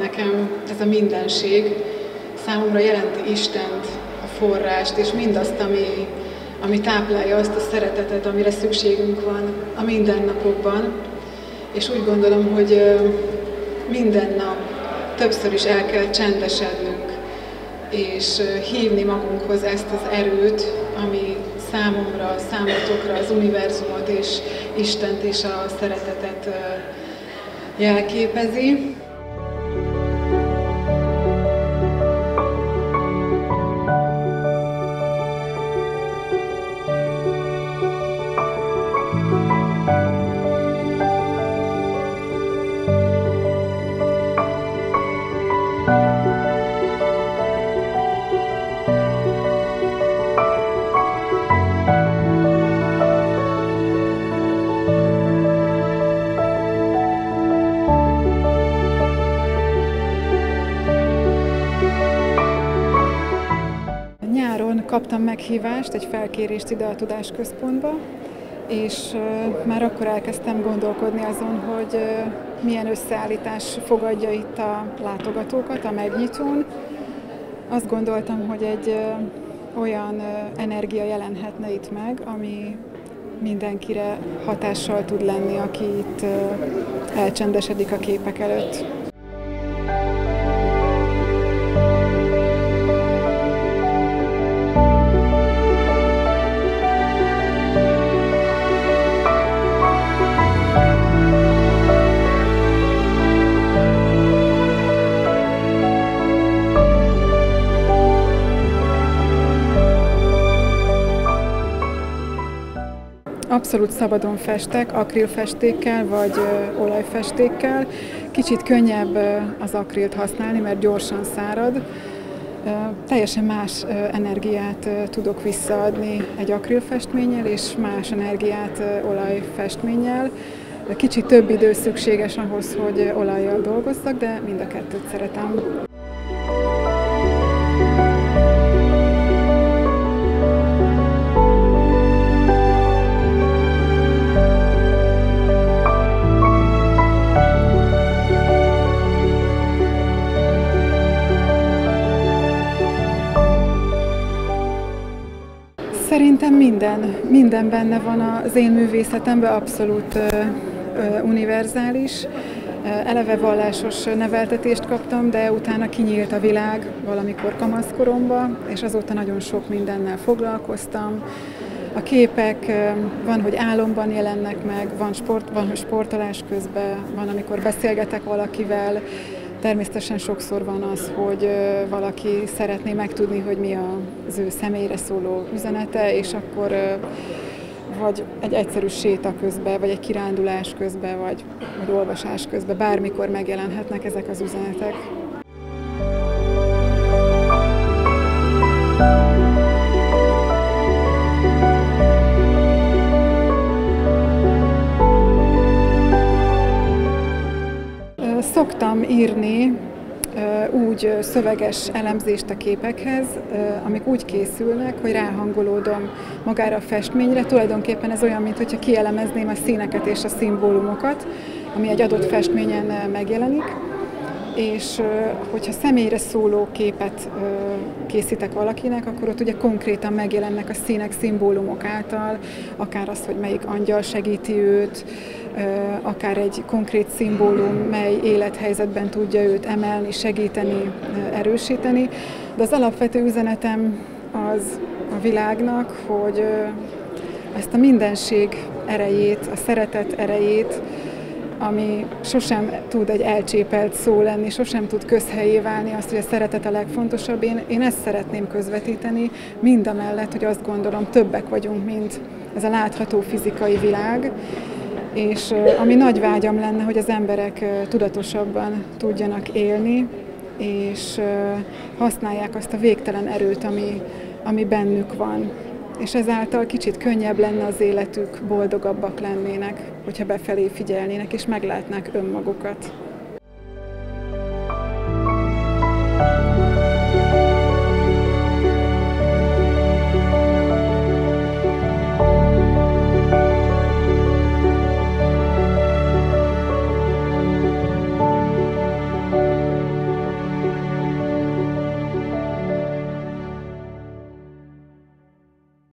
nekem ez a mindenség számomra jelenti Istent, a forrást, és mindazt, ami, ami táplálja azt a szeretetet, amire szükségünk van a mindennapokban. És úgy gondolom, hogy minden nap többször is el kell csendesednünk, és hívni magunkhoz ezt az erőt, ami számomra, számotokra az univerzumot és Istent és a szeretetet jelképezi. Kaptam meghívást, egy felkérést ide a Tudásközpontba, és már akkor elkezdtem gondolkodni azon, hogy milyen összeállítás fogadja itt a látogatókat a megnyitón. Azt gondoltam, hogy egy olyan energia jelenhetne itt meg, ami mindenkire hatással tud lenni, aki itt elcsendesedik a képek előtt. Abszolút szabadon festek, akrilfestékkel vagy olajfestékkel. Kicsit könnyebb az akrilt használni, mert gyorsan szárad. Teljesen más energiát tudok visszaadni egy akrilfestménnyel, és más energiát olajfestménnyel. Kicsit több idő szükséges ahhoz, hogy olajjal dolgozzak, de mind a kettőt szeretem. Szerintem minden, minden benne van az én művészetemben, abszolút ö, ö, univerzális. Eleve vallásos neveltetést kaptam, de utána kinyílt a világ valamikor kamaszkoromban, és azóta nagyon sok mindennel foglalkoztam. A képek van, hogy álomban jelennek meg, van, sport, van sportolás közben, van, amikor beszélgetek valakivel, Természetesen sokszor van az, hogy valaki szeretné megtudni, hogy mi az ő személyre szóló üzenete, és akkor vagy egy egyszerű séta közben, vagy egy kirándulás közben, vagy, vagy olvasás közben, bármikor megjelenhetnek ezek az üzenetek. Szoktam írni úgy szöveges elemzést a képekhez, amik úgy készülnek, hogy ráhangolódom magára a festményre. Tulajdonképpen ez olyan, mintha kielemezném a színeket és a szimbólumokat, ami egy adott festményen megjelenik és hogyha személyre szóló képet készítek valakinek, akkor ott ugye konkrétan megjelennek a színek, szimbólumok által, akár az, hogy melyik angyal segíti őt, akár egy konkrét szimbólum, mely élethelyzetben tudja őt emelni, segíteni, erősíteni. De az alapvető üzenetem az a világnak, hogy ezt a mindenség erejét, a szeretet erejét, ami sosem tud egy elcsépelt szó lenni, sosem tud közhelyé válni azt, hogy a szeretet a legfontosabb. Én, én ezt szeretném közvetíteni, mind a mellett, hogy azt gondolom, többek vagyunk, mint ez a látható fizikai világ, és ami nagy vágyam lenne, hogy az emberek tudatosabban tudjanak élni, és használják azt a végtelen erőt, ami, ami bennük van és ezáltal kicsit könnyebb lenne az életük, boldogabbak lennének, hogyha befelé figyelnének és meglátnák önmagukat.